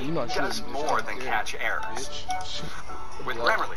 Grammarly does more than catch errors. With Grammarly,